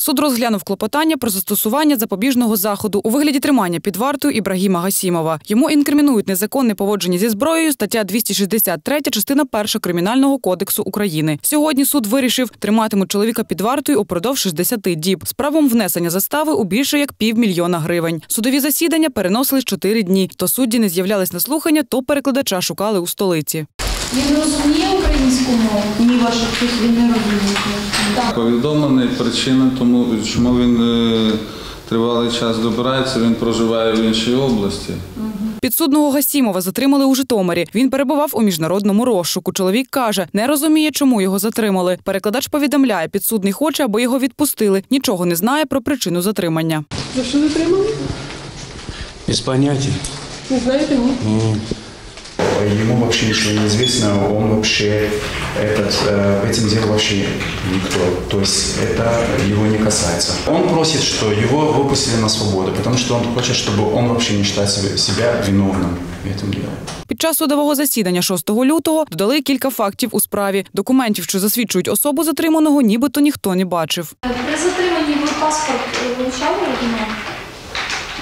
Суд розглянув клопотання про застосування запобіжного заходу у вигляді тримання під вартою Ібрагіма Гасімова. Йому інкримінують незаконне поводження зі зброєю, стаття 263, частина 1 Кримінального кодексу України. Сьогодні суд вирішив, триматимуть чоловіка під вартою упродовж 60 діб з правом внесення застави у більше як півмільйона гривень. Судові засідання переносили 4 дні. То судді не з'являлись на слухання, то перекладача шукали у столиці. Він розуміє українську мову? Ні, ваша честь, він не розуміє. Повідомлений причина, тому чому він е, тривалий час добирається, він проживає в іншій області. Підсудного Гасімова затримали у Житомирі. Він перебував у міжнародному розшуку. Чоловік каже, не розуміє, чому його затримали. Перекладач повідомляє, підсудний хоче, аби його відпустили. Нічого не знає про причину затримання. За що затримали? Без понятия. Не знаєте, ні? Ему вообще ничего не известно, он вообще этот, э, этим делом вообще никто. То есть это его не касается. Он просит, что его выпустили на свободу, потому что он хочет, чтобы он вообще не считал себе- себя виновным в этом деле. Під час судового засідання 6 лютого додали кілька фактів у справі. Документів, що засвідчують особу затриманого, нібито ніхто не бачив. При затриманні ви паспорт е, вивчали оригінал?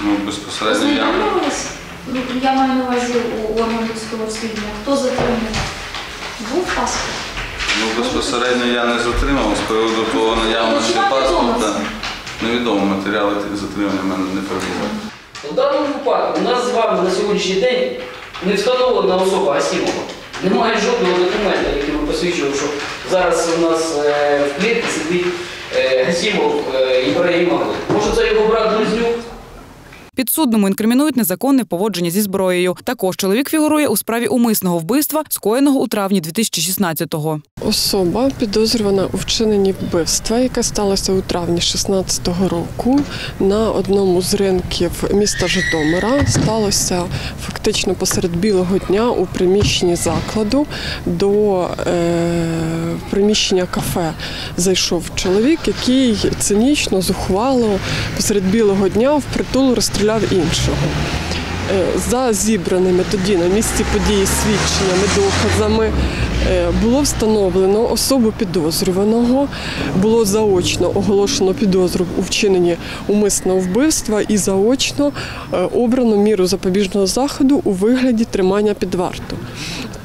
Ну, безпосередньо я, Ознайомлювались? Ну, Я маю на увазі у органу досудового розслідування. Хто затриманий? Був паспорт? ну, безпосередньо я не затримав з приводу того наявності Ну, паспорта. Невідомо матеріали затримання в мене не перебувають. У даному випадку у нас з вами на сьогоднішній день не встановлена особа Асімова. Немає жодного документа, який би посвідчував, що зараз у нас е, в клітці сидить е, Гасімов е, Ібрагім. Може це його брат Близнюк? Підсудному інкримінують незаконне поводження зі зброєю. Також чоловік фігурує у справі умисного вбивства, скоєного у травні 2016-го. Особа підозрювана у вчиненні вбивства, яке сталося у травні 16-го року на одному з ринків міста Житомира. Сталося фактично посеред білого дня у приміщенні закладу до е, приміщення кафе. Зайшов чоловік, який цинічно, зухвало посеред білого дня впритул розстріляв іншого. Е, За зібраними тоді на місці події свідченнями, доказами е, було встановлено особу підозрюваного, було заочно оголошено підозру у вчиненні умисного вбивства і заочно е, обрано міру запобіжного заходу у вигляді тримання під варту.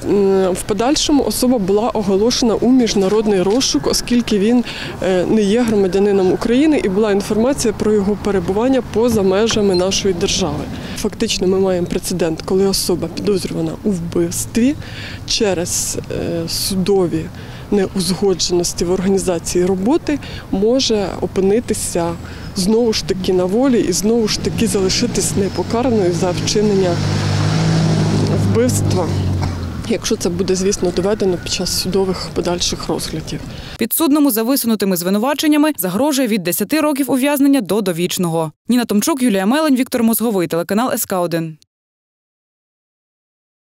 М, В подальшому особа була оголошена у міжнародний розшук, оскільки він е, не є громадянином України і була інформація про його перебування поза межами нашої держави. Фактично, ми маємо прецедент, коли особа підозрювана у вбивстві через е, судові неузгодженості в організації роботи може опинитися знову ж таки на волі і знову ж таки залишитись непокараною за вчинення вбивства, якщо це буде, звісно, доведено під час судових подальших розглядів. Підсудному за висунутими звинуваченнями загрожує від 10 років ув'язнення до довічного. Ніна Томчук, Юлія Мелень, Віктор Мозговий, телеканал СК 1